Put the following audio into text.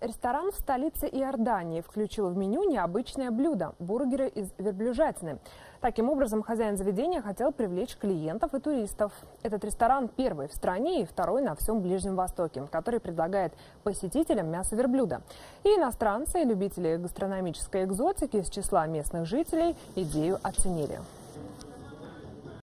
Ресторан в столице Иордании включил в меню необычное блюдо – бургеры из верблюжатины. Таким образом, хозяин заведения хотел привлечь клиентов и туристов. Этот ресторан первый в стране и второй на всем Ближнем Востоке, который предлагает посетителям мясо верблюда. И иностранцы, и любители гастрономической экзотики из числа местных жителей идею оценили.